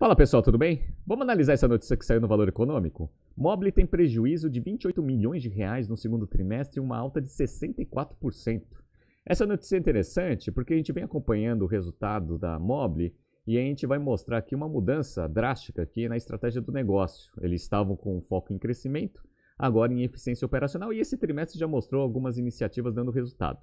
Fala pessoal, tudo bem? Vamos analisar essa notícia que saiu no Valor Econômico? Mobile tem prejuízo de 28 milhões de reais no segundo trimestre, uma alta de 64%. Essa notícia é interessante porque a gente vem acompanhando o resultado da Mobile e a gente vai mostrar aqui uma mudança drástica aqui na estratégia do negócio. Eles estavam com foco em crescimento, agora em eficiência operacional e esse trimestre já mostrou algumas iniciativas dando resultado.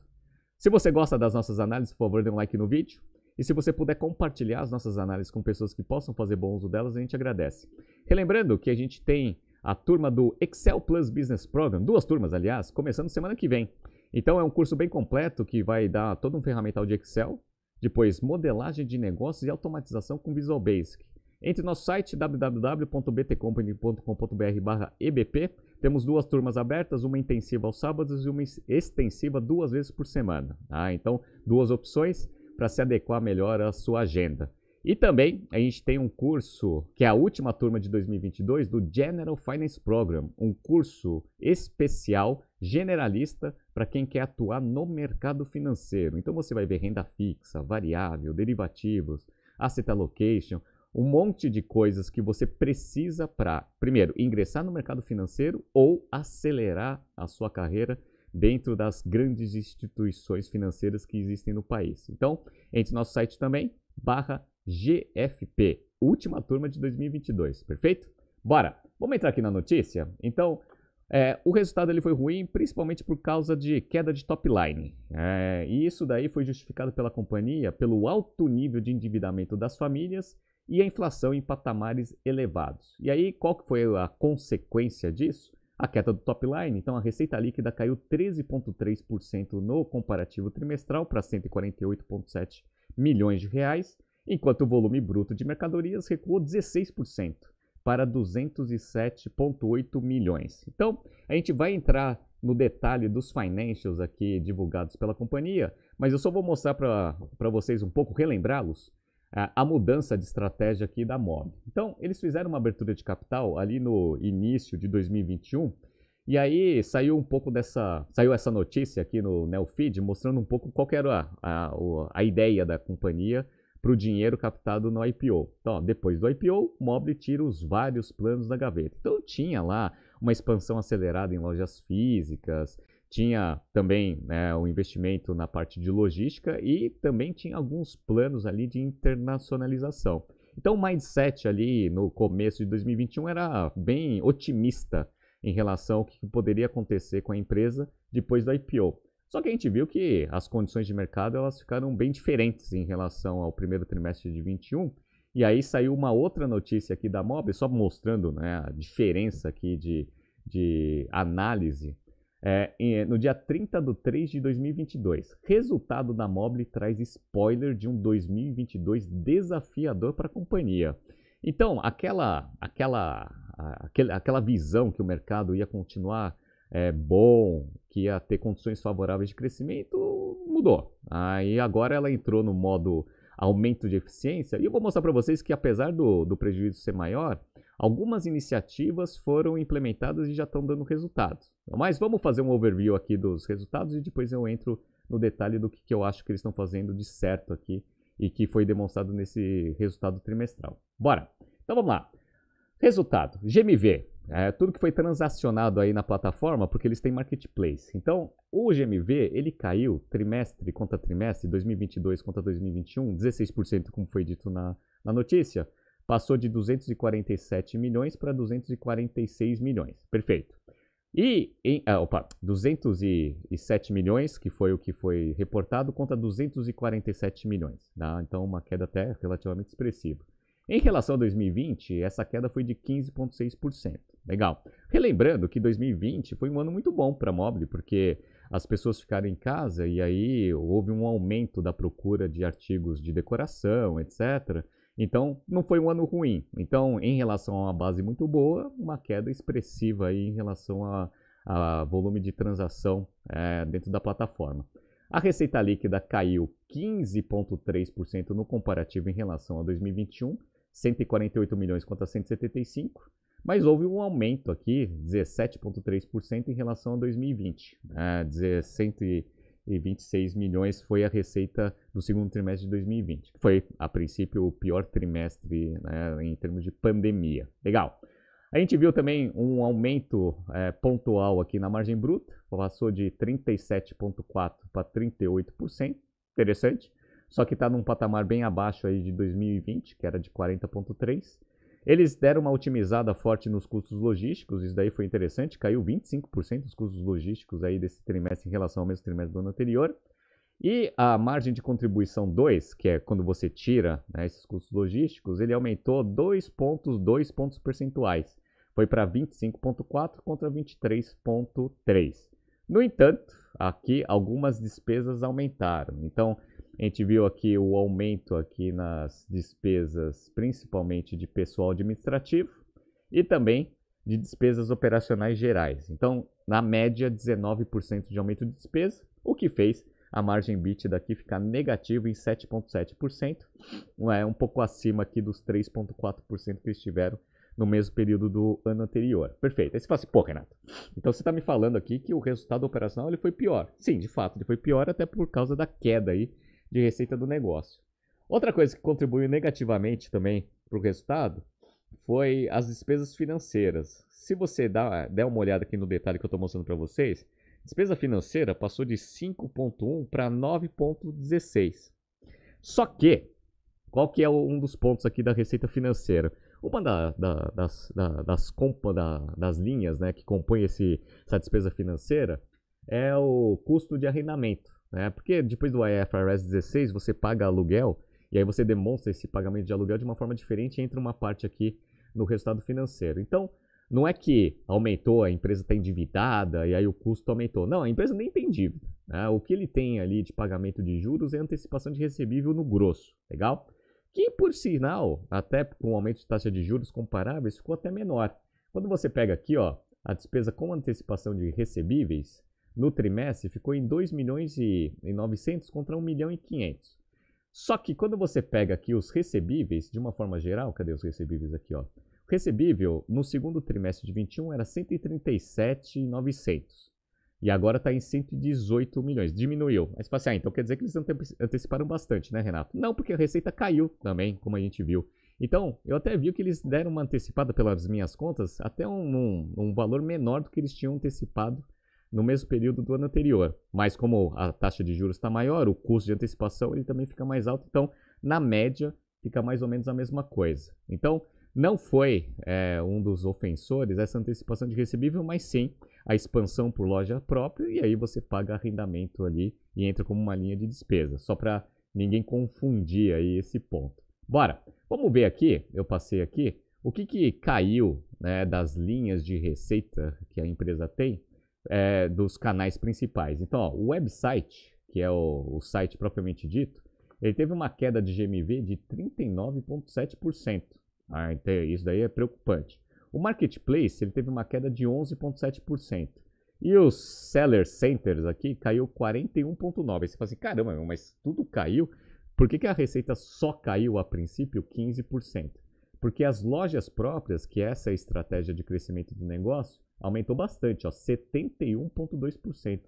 Se você gosta das nossas análises, por favor, dê um like no vídeo. E se você puder compartilhar as nossas análises com pessoas que possam fazer bom uso delas, a gente agradece. Relembrando que a gente tem a turma do Excel Plus Business Program, duas turmas, aliás, começando semana que vem. Então é um curso bem completo que vai dar todo um ferramental de Excel, depois modelagem de negócios e automatização com Visual Basic. Entre no nosso site www.btcompany.com.br/ebp, temos duas turmas abertas, uma intensiva aos sábados e uma extensiva duas vezes por semana. Ah, então, duas opções para se adequar melhor à sua agenda. E também a gente tem um curso, que é a última turma de 2022, do General Finance Program, um curso especial, generalista, para quem quer atuar no mercado financeiro. Então você vai ver renda fixa, variável, derivativos, asset allocation, um monte de coisas que você precisa para, primeiro, ingressar no mercado financeiro ou acelerar a sua carreira dentro das grandes instituições financeiras que existem no país. Então, entre no nosso site também, barra GFP, última turma de 2022, perfeito? Bora, vamos entrar aqui na notícia? Então, é, o resultado ele foi ruim, principalmente por causa de queda de top line. É, e isso daí foi justificado pela companhia pelo alto nível de endividamento das famílias e a inflação em patamares elevados. E aí, qual que foi a consequência disso? A queda do top line, então a receita líquida caiu 13,3% no comparativo trimestral para 148,7 milhões de reais, enquanto o volume bruto de mercadorias recuou 16% para 207,8 milhões. Então, a gente vai entrar no detalhe dos financials aqui divulgados pela companhia, mas eu só vou mostrar para vocês um pouco, relembrá-los, a mudança de estratégia aqui da MOB. Então, eles fizeram uma abertura de capital ali no início de 2021, e aí saiu um pouco dessa, saiu essa notícia aqui no Neofeed mostrando um pouco qual era a, a, a ideia da companhia para o dinheiro captado no IPO. Então, depois do IPO, o Mobile tira os vários planos da gaveta. Então, tinha lá uma expansão acelerada em lojas físicas, tinha também né, o investimento na parte de logística e também tinha alguns planos ali de internacionalização. Então o mindset ali no começo de 2021 era bem otimista em relação ao que poderia acontecer com a empresa depois do IPO. Só que a gente viu que as condições de mercado elas ficaram bem diferentes em relação ao primeiro trimestre de 2021. E aí saiu uma outra notícia aqui da Mob, só mostrando né, a diferença aqui de, de análise é, em, no dia 30 de 3 de 2022. Resultado da Mobile traz spoiler de um 2022 desafiador para a companhia. Então, aquela, aquela, aquela, aquela visão que o mercado ia continuar é, bom, que ia ter condições favoráveis de crescimento, mudou. Aí agora ela entrou no modo aumento de eficiência. E eu vou mostrar para vocês que apesar do, do prejuízo ser maior, algumas iniciativas foram implementadas e já estão dando resultados. Mas vamos fazer um overview aqui dos resultados e depois eu entro no detalhe do que, que eu acho que eles estão fazendo de certo aqui e que foi demonstrado nesse resultado trimestral. Bora! Então vamos lá. Resultado: GMV. É, tudo que foi transacionado aí na plataforma, porque eles têm marketplace. Então, o GMV, ele caiu trimestre contra trimestre, 2022 contra 2021, 16%, como foi dito na, na notícia, passou de 247 milhões para 246 milhões. Perfeito. E, em, ah, opa, 207 milhões, que foi o que foi reportado, contra 247 milhões. Tá? Então, uma queda até relativamente expressiva. Em relação a 2020, essa queda foi de 15,6%. Legal. Relembrando que 2020 foi um ano muito bom para Mobile, porque as pessoas ficaram em casa e aí houve um aumento da procura de artigos de decoração, etc. Então, não foi um ano ruim. Então, em relação a uma base muito boa, uma queda expressiva aí em relação a, a volume de transação é, dentro da plataforma. A receita líquida caiu 15,3% no comparativo em relação a 2021, 148 milhões contra 175 mas houve um aumento aqui, 17,3% em relação a 2020. Né? e 26 milhões foi a receita do segundo trimestre de 2020, que foi, a princípio, o pior trimestre né, em termos de pandemia. Legal. A gente viu também um aumento é, pontual aqui na margem bruta, passou de 37,4% para 38%, interessante, só que está num patamar bem abaixo aí de 2020, que era de 40,3%. Eles deram uma otimizada forte nos custos logísticos, isso daí foi interessante, caiu 25% os custos logísticos aí desse trimestre em relação ao mesmo trimestre do ano anterior. E a margem de contribuição 2, que é quando você tira né, esses custos logísticos, ele aumentou 2 pontos, 2 pontos percentuais. Foi para 25,4 contra 23,3. No entanto, aqui algumas despesas aumentaram. Então, a gente viu aqui o aumento aqui nas despesas, principalmente de pessoal administrativo e também de despesas operacionais gerais. Então, na média, 19% de aumento de despesa, o que fez a margem BIT daqui ficar negativa em 7,7%, é um pouco acima aqui dos 3,4% que estiveram no mesmo período do ano anterior. Perfeito. Aí você fala assim, pô, Renato, então você está me falando aqui que o resultado operacional ele foi pior. Sim, de fato, ele foi pior até por causa da queda aí de receita do negócio. Outra coisa que contribuiu negativamente também para o resultado foi as despesas financeiras. Se você dá, der uma olhada aqui no detalhe que eu estou mostrando para vocês, despesa financeira passou de 5,1 para 9,16. Só que, qual que é um dos pontos aqui da receita financeira? Uma da, da, das, da, das, das linhas né, que compõe essa despesa financeira é o custo de arrendamento. Né? Porque depois do IFRS 16 você paga aluguel e aí você demonstra esse pagamento de aluguel de uma forma diferente e entra uma parte aqui no resultado financeiro. Então, não é que aumentou, a empresa está endividada e aí o custo aumentou. Não, a empresa nem tem dívida. Né? O que ele tem ali de pagamento de juros é antecipação de recebível no grosso. Legal? Que, por sinal, até com o aumento de taxa de juros comparáveis, ficou até menor. Quando você pega aqui, ó, a despesa com antecipação de recebíveis, no trimestre ficou em 2 milhões e 900 contra 1 milhão e 500. Só que quando você pega aqui os recebíveis, de uma forma geral, cadê os recebíveis aqui, ó? O recebível no segundo trimestre de 21 era 137,900. E agora está em 118 milhões. Diminuiu. Aí você fala assim, ah, então quer dizer que eles anteciparam bastante, né, Renato? Não, porque a receita caiu também, como a gente viu. Então, eu até vi que eles deram uma antecipada pelas minhas contas, até um, um, um valor menor do que eles tinham antecipado no mesmo período do ano anterior. Mas como a taxa de juros está maior, o custo de antecipação ele também fica mais alto. Então, na média, fica mais ou menos a mesma coisa. Então, não foi é, um dos ofensores essa antecipação de recebível, mas sim a expansão por loja própria e aí você paga arrendamento ali e entra como uma linha de despesa, só para ninguém confundir aí esse ponto. Bora, vamos ver aqui, eu passei aqui, o que, que caiu né, das linhas de receita que a empresa tem é, dos canais principais. Então, ó, o website, que é o, o, site propriamente dito, ele teve uma queda de GMV de 39,7%. Ah, então isso daí é preocupante. O marketplace ele teve uma queda de 11,7%. E os seller centers aqui caiu 41,9%. Você fala assim, caramba, mas tudo caiu? Por que, que a receita só caiu a princípio 15%? Porque as lojas próprias, que essa é a estratégia de crescimento do negócio, aumentou bastante, ó, 71,2%.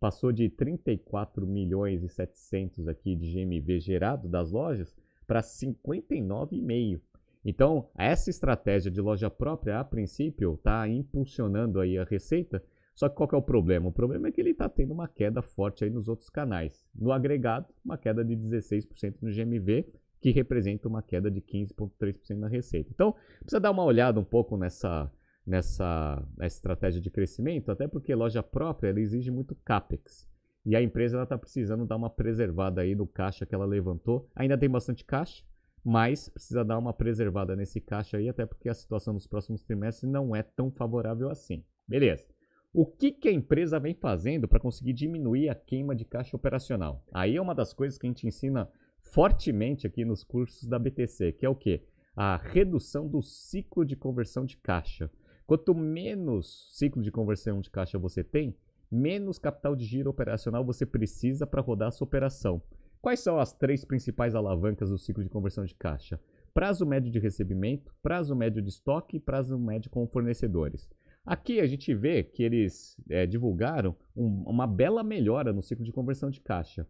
Passou de 34 milhões e 700 aqui de GMV gerado das lojas para 59,5. Então, essa estratégia de loja própria, a princípio, está impulsionando aí a receita. Só que qual que é o problema? O problema é que ele está tendo uma queda forte aí nos outros canais. No agregado, uma queda de 16% no GMV, que representa uma queda de 15,3% na receita. Então, precisa dar uma olhada um pouco nessa nessa, nessa estratégia de crescimento, até porque loja própria ela exige muito capex. E a empresa está precisando dar uma preservada aí no caixa que ela levantou. Ainda tem bastante caixa, mas precisa dar uma preservada nesse caixa aí, até porque a situação nos próximos trimestres não é tão favorável assim. Beleza. O que, que a empresa vem fazendo para conseguir diminuir a queima de caixa operacional? Aí é uma das coisas que a gente ensina fortemente aqui nos cursos da BTC, que é o que? A redução do ciclo de conversão de caixa. Quanto menos ciclo de conversão de caixa você tem, menos capital de giro operacional você precisa para rodar a sua operação. Quais são as três principais alavancas do ciclo de conversão de caixa? Prazo médio de recebimento, prazo médio de estoque e prazo médio com fornecedores. Aqui a gente vê que eles é, divulgaram um, uma bela melhora no ciclo de conversão de caixa.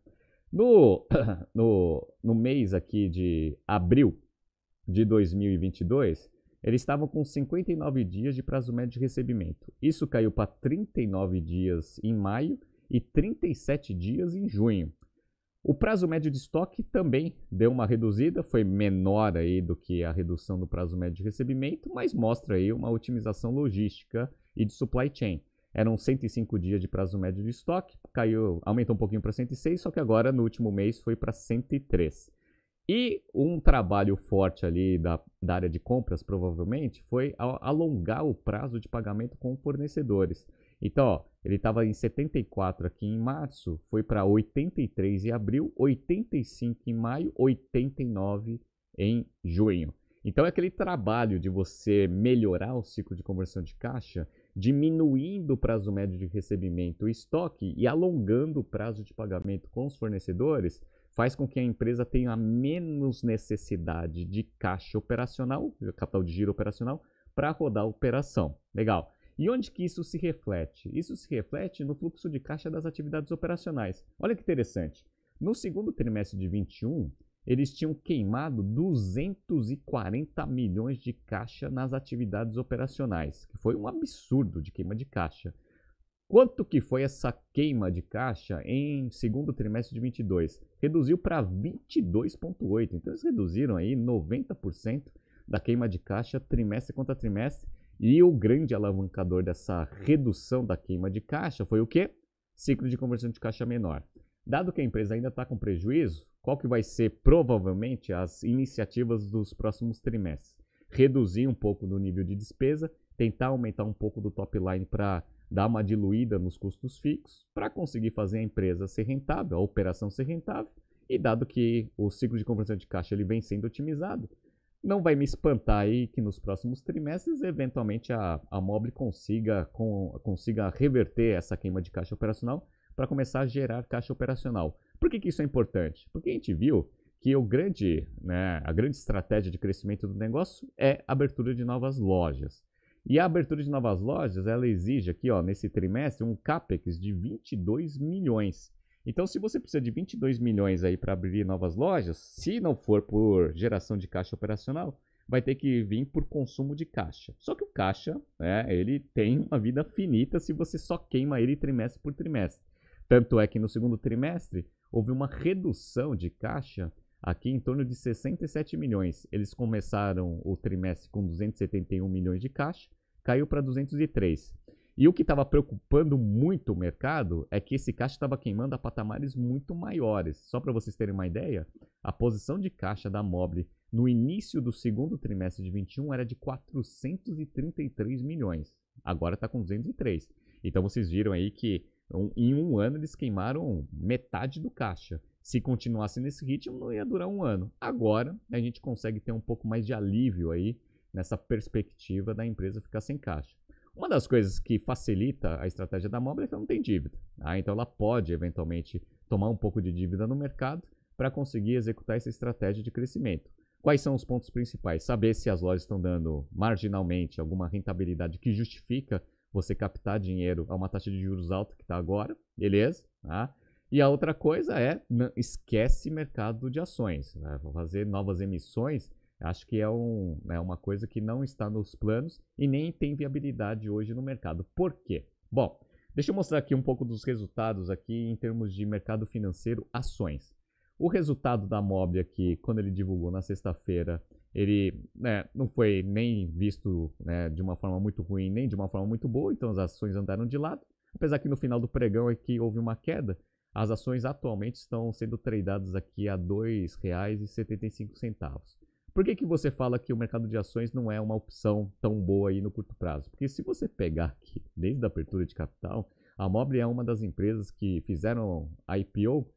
No, no, no mês aqui de abril de 2022, eles estavam com 59 dias de prazo médio de recebimento. Isso caiu para 39 dias em maio e 37 dias em junho. O prazo médio de estoque também deu uma reduzida, foi menor aí do que a redução do prazo médio de recebimento, mas mostra aí uma otimização logística e de supply chain. Eram 105 dias de prazo médio de estoque, caiu, aumentou um pouquinho para 106, só que agora no último mês foi para 103. E um trabalho forte ali da, da área de compras, provavelmente, foi alongar o prazo de pagamento com fornecedores. Então, ó, ele estava em 74 aqui em março, foi para 83 em abril, 85 em maio, 89 em junho. Então, é aquele trabalho de você melhorar o ciclo de conversão de caixa, diminuindo o prazo médio de recebimento e estoque e alongando o prazo de pagamento com os fornecedores, faz com que a empresa tenha menos necessidade de caixa operacional, capital de giro operacional, para rodar a operação. Legal. E onde que isso se reflete? Isso se reflete no fluxo de caixa das atividades operacionais. Olha que interessante. No segundo trimestre de 21, eles tinham queimado 240 milhões de caixa nas atividades operacionais, que foi um absurdo de queima de caixa. Quanto que foi essa queima de caixa em segundo trimestre de 22? Reduziu para 22,8. Então eles reduziram aí 90% da queima de caixa trimestre contra trimestre e o grande alavancador dessa redução da queima de caixa foi o quê? Ciclo de conversão de caixa menor. Dado que a empresa ainda está com prejuízo, qual que vai ser provavelmente as iniciativas dos próximos trimestres? Reduzir um pouco do nível de despesa, tentar aumentar um pouco do top line para dar uma diluída nos custos fixos, para conseguir fazer a empresa ser rentável, a operação ser rentável, e dado que o ciclo de conversão de caixa ele vem sendo otimizado, não vai me espantar aí que nos próximos trimestres, eventualmente, a, a Mobile consiga, com, consiga reverter essa queima de caixa operacional para começar a gerar caixa operacional. Por que, que isso é importante? Porque a gente viu que o grande, né, a grande estratégia de crescimento do negócio é abertura de novas lojas. E a abertura de novas lojas, ela exige aqui, ó, nesse trimestre, um CAPEX de 22 milhões. Então, se você precisa de 22 milhões aí para abrir novas lojas, se não for por geração de caixa operacional, vai ter que vir por consumo de caixa. Só que o caixa, né, ele tem uma vida finita se você só queima ele trimestre por trimestre. Tanto é que no segundo trimestre houve uma redução de caixa aqui em torno de 67 milhões. Eles começaram o trimestre com 271 milhões de caixa, caiu para 203. E o que estava preocupando muito o mercado é que esse caixa estava queimando a patamares muito maiores. Só para vocês terem uma ideia, a posição de caixa da Mobile no início do segundo trimestre de 21 era de 433 milhões. Agora está com 203. Então vocês viram aí que em um ano eles queimaram metade do caixa. Se continuasse nesse ritmo, não ia durar um ano. Agora a gente consegue ter um pouco mais de alívio aí nessa perspectiva da empresa ficar sem caixa. Uma das coisas que facilita a estratégia da Mobile é que ela não tem dívida. Tá? Então ela pode eventualmente tomar um pouco de dívida no mercado para conseguir executar essa estratégia de crescimento. Quais são os pontos principais? Saber se as lojas estão dando marginalmente alguma rentabilidade que justifica você captar dinheiro a uma taxa de juros alta que está agora, beleza? Tá? E a outra coisa é, esquece mercado de ações. Né? Fazer novas emissões Acho que é, um, é uma coisa que não está nos planos e nem tem viabilidade hoje no mercado. Por quê? Bom, deixa eu mostrar aqui um pouco dos resultados aqui em termos de mercado financeiro, ações. O resultado da Mobile aqui, quando ele divulgou na sexta-feira, ele né, não foi nem visto né, de uma forma muito ruim, nem de uma forma muito boa, então as ações andaram de lado. Apesar que no final do pregão aqui houve uma queda, as ações atualmente estão sendo tradeadas aqui a R$ 2,75. Por que, que você fala que o mercado de ações não é uma opção tão boa aí no curto prazo? Porque se você pegar aqui, desde a abertura de capital, a Mobile é uma das empresas que fizeram IPO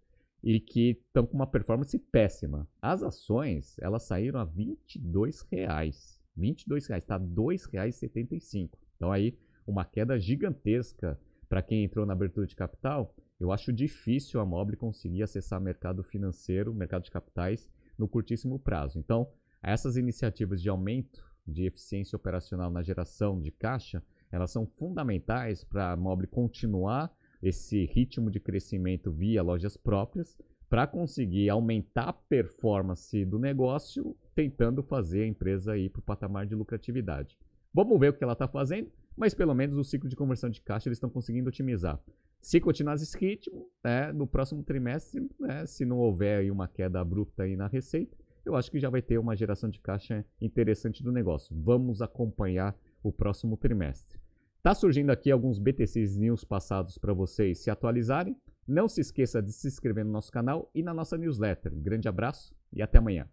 e que estão com uma performance péssima. As ações, elas saíram a 22 reais. 22 reais, está R$ 2,75. Então aí uma queda gigantesca para quem entrou na abertura de capital. Eu acho difícil a Mobile conseguir acessar mercado financeiro, mercado de capitais no curtíssimo prazo. Então, essas iniciativas de aumento de eficiência operacional na geração de caixa elas são fundamentais para a Mobile continuar esse ritmo de crescimento via lojas próprias, para conseguir aumentar a performance do negócio, tentando fazer a empresa ir para o patamar de lucratividade. Vamos ver o que ela está fazendo, mas pelo menos o ciclo de conversão de caixa eles estão conseguindo otimizar. Se continuar esse ritmo, né, no próximo trimestre, né, se não houver uma queda abrupta aí na receita, eu acho que já vai ter uma geração de caixa interessante do negócio. Vamos acompanhar o próximo trimestre. Tá surgindo aqui alguns BTCs News passados para vocês se atualizarem. Não se esqueça de se inscrever no nosso canal e na nossa newsletter. grande abraço e até amanhã.